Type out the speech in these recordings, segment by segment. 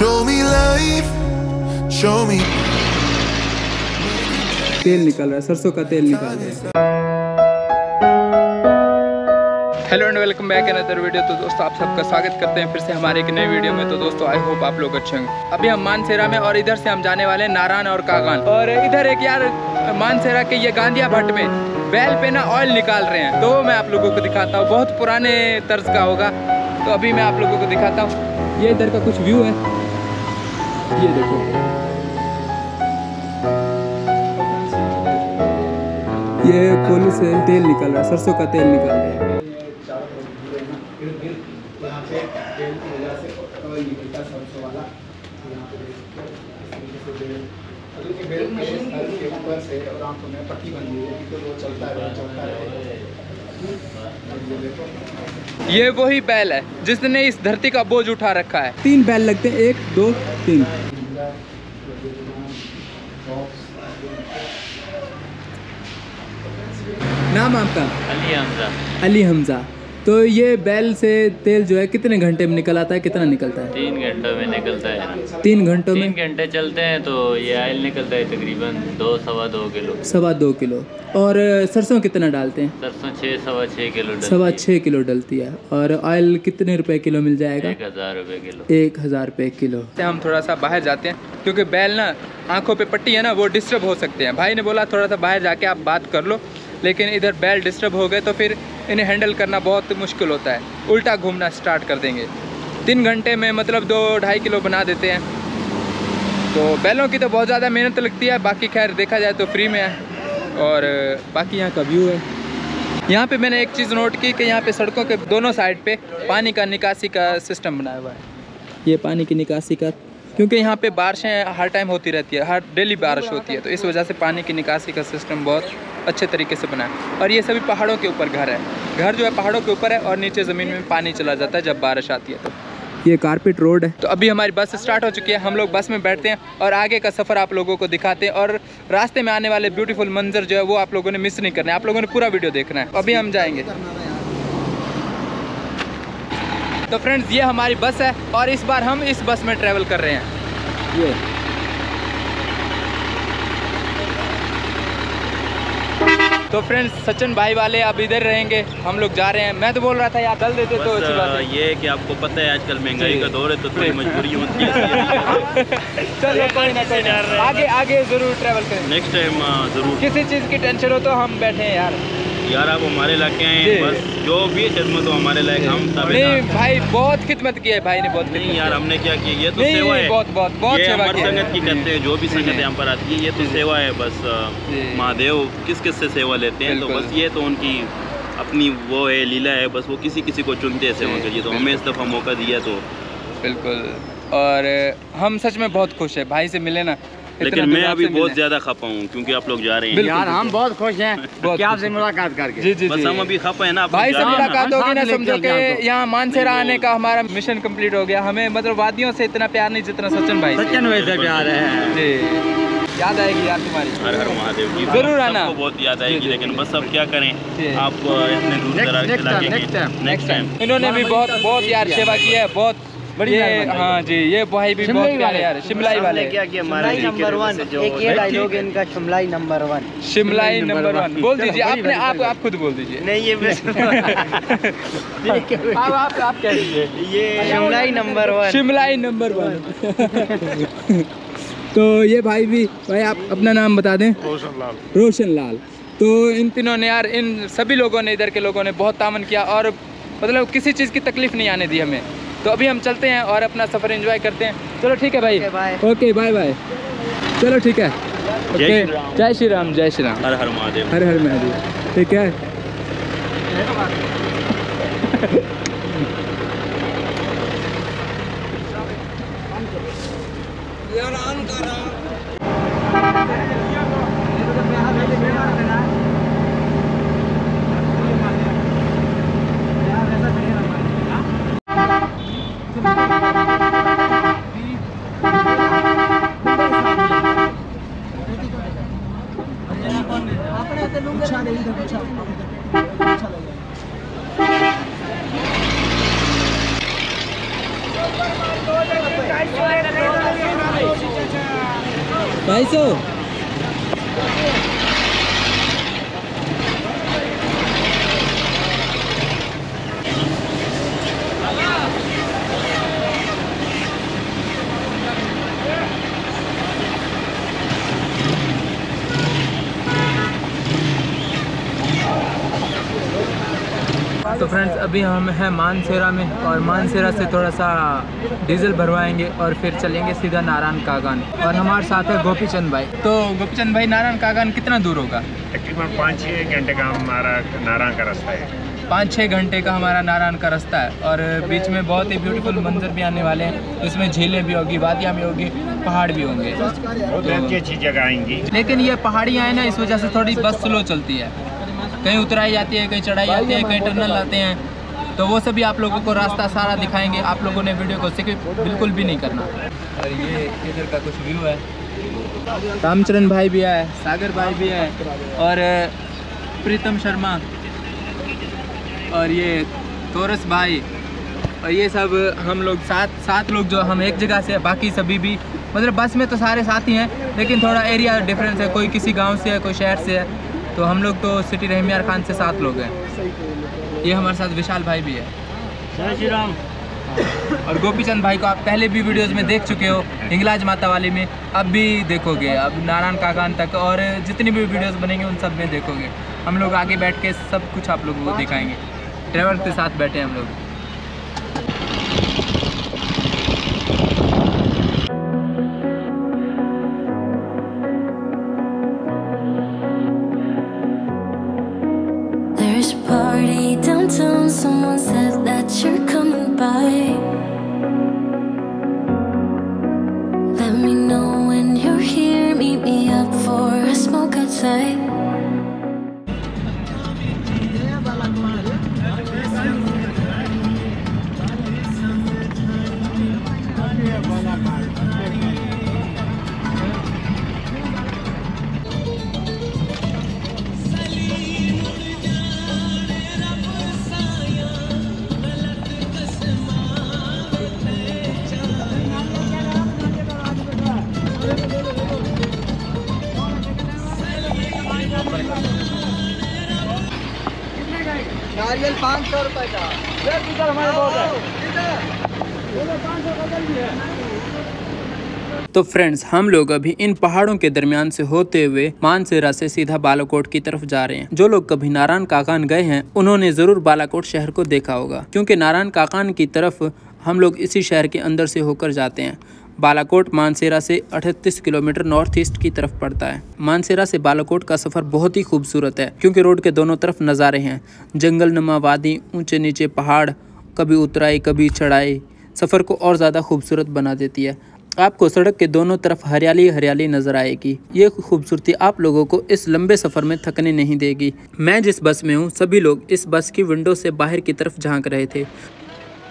Show me life, show me. तेल निकल रहा है सरसों का तेल निकाल रहे हैं। Hello and welcome back in other video तो दोस्तों आप सबका स्वागत करते हैं फिर से हमारे एक नए वीडियो में। तो दोस्तों आई होप आप लोग अच्छे होंगे। अभी हम मानसेरा में और इधर से हम जाने वाले हैं नारायण और कागान और इधर एक यार मानसेरा के ये गांधिया भट्ट में बैल पे ना ऑयल निकाल रहे हैं। तो मैं आप लोगों को दिखाता हूँ। बहुत पुराने तर्ज का होगा। तो अभी मैं आप लोगों को दिखाता हूँ। ये इधर का कुछ व्यू है। ये देखो। ये कोली से तेल निकल रहा है सरसों का तेल निकाल रहे हैं। यहाँ पे तेल की वजह से निकलता सरसों वाला यहाँ पे देखो, इस तरीके से बेल अभी के बेल के ऊपर से और आँखों में पट्टी बंधी है तो वो चलता रहे चलता रहे। ये वही बैल है जिसने इस धरती का बोझ उठा रखा है। तीन बैल लगते हैं एक दो तीन। नाम आपका? अली हमजा। अली हमजा। तो ये बैल से तेल जो है कितने घंटे में निकल आता है कितना निकलता है? तीन घंटों में निकलता है। तीन घंटों तीन में घंटे चलते हैं तो ये आयल निकलता है तकरीबन दो सवा दो किलो। सवा दो किलो। और सरसों कितना डालते हैं? सरसों छः सवा छः किलो सवा है। छः किलो डलती है। और ऑयल कितने रुपए किलो मिल जाएगा? एक हज़ार रुपये किलो। एक हज़ार रुपये किलो। हम थोड़ा सा बाहर जाते हैं क्योंकि बैल ना आँखों पे पट्टी है ना वो डिस्टर्ब हो सकते हैं। भाई ने बोला थोड़ा सा बाहर जाके आप बात कर लो लेकिन इधर बैल डिस्टर्ब हो गए तो फिर इन्हें हैंडल करना बहुत मुश्किल होता है। उल्टा घूमना स्टार्ट कर देंगे। तीन घंटे में मतलब दो ढाई किलो बना देते हैं। तो बैलों की तो बहुत ज़्यादा मेहनत लगती है। बाकी खैर देखा जाए तो फ्री में है। और, बाकी यहाँ का व्यू है। यहाँ पे मैंने एक चीज़ नोट की कि यहाँ पे सड़कों के दोनों साइड पे पानी का निकासी का सिस्टम बनाया हुआ है। ये पानी की निकासी का क्योंकि यहाँ पे बारिशें हर टाइम होती रहती है हर डेली बारिश होती है तो इस वजह से पानी की निकासी का सिस्टम बहुत अच्छे तरीके से बना है। और ये सभी पहाड़ों के ऊपर घर है। घर जो है पहाड़ों के ऊपर है और नीचे ज़मीन में पानी चला जाता है जब बारिश आती है तो। ये कारपेट रोड है। तो अभी हमारी बस स्टार्ट हो चुकी है हम लोग बस में बैठते हैं और आगे का सफ़र आप लोगों को दिखाते हैं और रास्ते में आने वाले ब्यूटीफुल मंजर जो है वो आप लोगों ने मिस नहीं करना है आप लोगों ने पूरा वीडियो देखना है। अभी हम जाएँगे। तो फ्रेंड्स ये हमारी बस है और इस बार हम इस बस में ट्रैवल कर रहे हैं। ये। तो फ्रेंड्स सचिन भाई वाले अब इधर रहेंगे हम लोग जा रहे हैं। मैं तो बोल रहा था यार डल देते तो अच्छी बात है। ये कि आपको पता है आजकल महँगाई का दौर है तो थोड़ी मजबूरी होती है। चलो कोई ना कोई ना। आगे आगे ज़रूर ट्रैवल करेंगे। नेक्स्ट टाइम ज़रूर। किसी चीज़ की टेंशन हो तो हम बैठे हैं यार। यार आप हमारे इलाके आए हैं? बस जो भी खिदमत हो हमारे लायक हम नहीं भाई बहुत खिदमत की है भाई ने बहुत नहीं यार हमने क्या किया ये तो सेवा है। बहुत बहुत बहुत ये सेवा की संगत की करते हैं जो भी संगत। यहाँ पर आती है ये तो सेवा है बस महादेव किस किस से सेवा लेते हैं? तो बस ये तो उनकी अपनी वो है लीला है बस वो किसी किसी को चुनते हैं सेवा के लिए तो हमें इस दफ़ा मौका दिया तो। बिल्कुल। और हम सच में बहुत खुश है भाई से मिले ना लेकिन मैं अभी बहुत ज़्यादा खपा हूँ क्योंकि आप लोग जा रहे हैं। यार हम बहुत खुश हैं। बहुत कि आपसे मुलाकात करके? जी जी बस हम अभी खपा है ना भाई से रहे हैं। मुलाकात होगी ना समझो कि यहाँ मानसेरा आने का हमारा मिशन कंप्लीट हो गया। हमें मतलब वादियों से इतना प्यार नहीं जितना सचिन भाई से। सचिन वैसे प्यार है। जी। याद आएगी यार तुम्हारी। हर हर महादेव जी ज़रूर आना। बहुत याद आएगी लेकिन बस अब क्या करें। आप इतने दूर के के time, नेक्स्ट टाइम इन्होंने भी बहुत बहुत यार सेवा की है बहुत बड़ी ये हाँ। जी ये भाई भी बहुत शिमलाई प्यारे यार शिमलाई वाले। क्या किया शिमलाई नंबर वन एक ये डायलॉग इनका शिमलाई नंबर वन शिमलाई नंबर वन बोल दीजिए आपने आप आप खुद बोल दीजिए। नहीं ये आप आप आप कह दीजिए। ये शिमलाई नंबर वन शिमलाई नंबर वन तो ये भाई भी भाई आप अपना नाम बता दें। रोशन लाल रोशन लाल तो इन तीनों ने यार इन सभी लोगों ने इधर के लोगों ने बहुत तामन किया और मतलब किसी चीज़ की तकलीफ़ नहीं आने दी हमें। तो अभी हम चलते हैं और अपना सफ़र एंजॉय करते हैं। चलो ठीक है भाई। ओके बाय बाय चलो ठीक है। जय ओके श्री राम। जय श्री राम जय श्री राम। हर हर महादेव। हर हर महादेव। ठीक है? पता लूँगा अच्छा नहीं इधर। अच्छा अच्छा लगेगा ढाई सौ अभी हम हैं मानसेरा में और मानसेरा से थोड़ा सा डीजल भरवाएँगे और फिर चलेंगे सीधा नारायण कागान। और हमारे साथ है गोपीचंद भाई। तो गोपीचंद भाई नारायण कागान कितना दूर होगा? तकरीबन पाँच छः घंटे का हमारा नारायण का रास्ता है। पाँच छः घंटे का हमारा नारायण का रास्ता है और बीच में बहुत ही ब्यूटीफुल मंजर भी आने वाले हैं। इसमें झीलें भी होगी वादियाँ भी होगी पहाड़ भी होंगे। बहुत अच्छी अच्छी जगह आएँगी। लेकिन ये पहाड़ियाँ हैं ना इस वजह से थोड़ी बस स्लो चलती है। कहीं उतराई जाती है कहीं चढ़ाई जाती है कहीं टनल आते हैं। तो वो सभी आप लोगों को रास्ता सारा दिखाएँगे। आप लोगों ने वीडियो को सिर्फ़ बिल्कुल भी नहीं करना। और ये इधर का कुछ व्यू है। रामचरण भाई भी है सागर भाई भी है और प्रीतम शर्मा, और ये तोरस भाई, और ये सब हम लोग सात सात लोग जो हम एक जगह से बाकी सभी भी मतलब बस में तो सारे साथ ही हैं लेकिन थोड़ा एरिया डिफरेंस है, कोई किसी गाँव से है, कोई शहर से है तो हम लोग तो सिटी रहमियार खान से सात लोग हैं। ये हमारे साथ विशाल भाई भी है। जय श्री राम। और गोपीचंद भाई को आप पहले भी वीडियोस में देख चुके हो हिंगलाज माता वाली में अब भी देखोगे अब नारायण काकान तक और जितनी भी वीडियोस बनेंगे उन सब में देखोगे। हम लोग आगे बैठ के सब कुछ आप लोगों को दिखाएँगे। ड्राइवर के साथ बैठे हैं हम लोग। नारियल पाँच सौ रुपए का। तो फ्रेंड्स हम लोग अभी इन पहाड़ों के दरमियान से होते हुए मानसेरा से सीधा बालाकोट की तरफ़ जा रहे हैं। जो लोग कभी नारायण काकान गए हैं उन्होंने ज़रूर बालाकोट शहर को देखा होगा। क्योंकि नारायण काकान की तरफ़ हम लोग इसी शहर के अंदर से होकर जाते हैं। बालाकोट मानसेरा से 38 किलोमीटर नॉर्थ ईस्ट की तरफ़ पड़ता है। मानसेरा से बालाकोट का सफ़र बहुत ही खूबसूरत है, क्योंकि रोड के दोनों तरफ़ नज़ारे हैं। जंगल नुमा वादी, ऊँचे नीचे पहाड़, कभी उतराई, कभी चढ़ाई, सफ़र को और ज़्यादा खूबसूरत बना देती है। आपको सड़क के दोनों तरफ़ हरियाली हरियाली नज़र आएगी। ये खूबसूरती आप लोगों को इस लंबे सफ़र में थकने नहीं देगी। मैं जिस बस में हूँ, सभी लोग इस बस की विंडो से बाहर की तरफ़ झाँक रहे थे।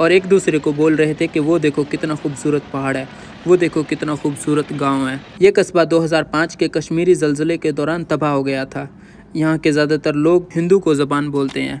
और एक दूसरे को बोल रहे थे कि वो देखो कितना खूबसूरत पहाड़ है, वो देखो कितना खूबसूरत गाँव है। ये कस्बा 2005 के कश्मीरी जलजले के दौरान तबाह हो गया था। यहाँ के ज़्यादातर लोग हिंदू को ज़बान बोलते हैं।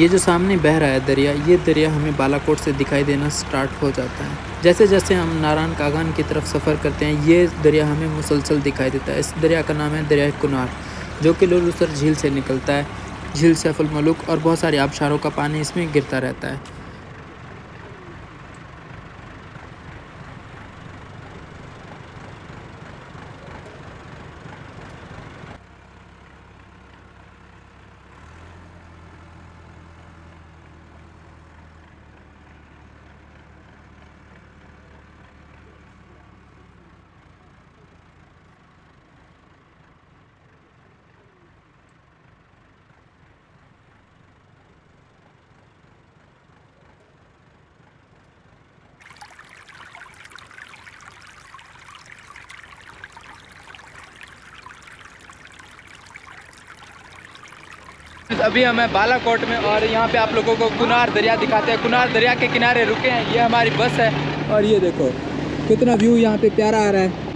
ये जो सामने बह रहा है दरिया, ये दरिया हमें बालाकोट से दिखाई देना स्टार्ट हो जाता है। जैसे जैसे हम नारायण कागान की तरफ़ सफ़र करते हैं, ये दरिया हमें मुसलसल दिखाई देता है। इस दरिया का नाम है दरिया कुनार, जो कि लोलूसर झील से निकलता है। झील सैफुल मलुक और बहुत सारे आबशारों का पानी इसमें गिरता रहता है। अभी हमें बालाकोट में और यहाँ पे आप लोगों को कुनार दरिया दिखाते हैं। कुनार दरिया के किनारे रुके हैं। ये हमारी बस है और ये देखो, कितना व्यू यहाँ पे प्यारा आ रहा है।